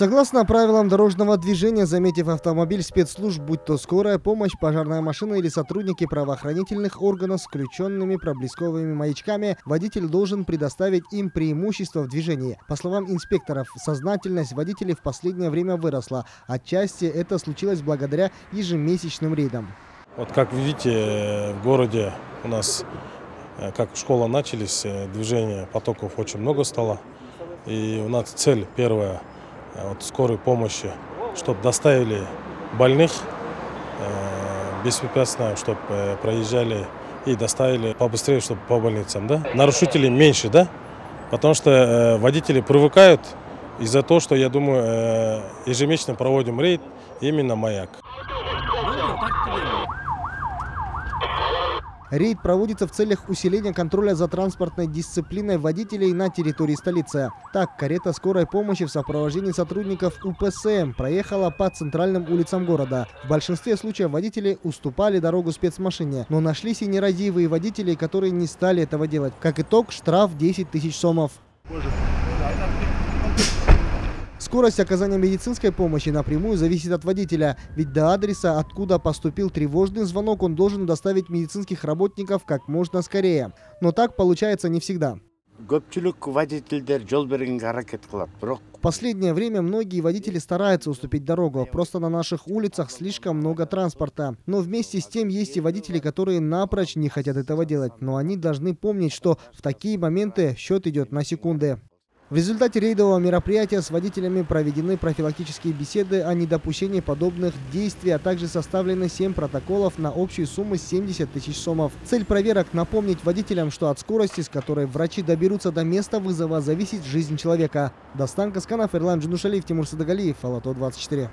Согласно правилам дорожного движения, заметив автомобиль спецслужб, будь то скорая помощь, пожарная машина или сотрудники правоохранительных органов с включенными проблесковыми маячками, водитель должен предоставить им преимущество в движении. По словам инспекторов, сознательность водителей в последнее время выросла. Отчасти это случилось благодаря ежемесячным рейдам. Вот как видите, в городе у нас, э, как школа начались, э, движение потоков очень много стало. И у нас цель первая – вот, скорой помощи, чтобы доставили больных э, беспрепятственно, чтобы э, проезжали и доставили побыстрее, чтобы по больницам. Да? Нарушителей меньше, да? Потому что э, водители привыкают из-за того, что, я думаю, э, ежемесячно проводим рейд именно маяк. Рейд проводится в целях усиления контроля за транспортной дисциплиной водителей на территории столицы. Так, карета скорой помощи в сопровождении сотрудников УПСМ проехала по центральным улицам города. В большинстве случаев водители уступали дорогу спецмашине, но нашлись и нерадивые водители, которые не стали этого делать. Как итог, штраф 10 тысяч сомов. Скорость оказания медицинской помощи напрямую зависит от водителя, ведь до адреса, откуда поступил тревожный звонок, он должен доставить медицинских работников как можно скорее. Но так получается не всегда. В последнее время многие водители стараются уступить дорогу. Просто на наших улицах слишком много транспорта. Но вместе с тем есть и водители, которые напрочь не хотят этого делать. Но они должны помнить, что в такие моменты счет идет на секунды. В результате рейдового мероприятия с водителями проведены профилактические беседы о недопущении подобных действий, а также составлены 7 протоколов на общую сумму 70 тысяч сомов. Цель проверок – напомнить водителям, что от скорости, с которой врачи доберутся до места вызова, зависит жизнь человека. Дастан Касканов, Ирлан Джунушалиев, Тимур Садагалиев, Алато 24.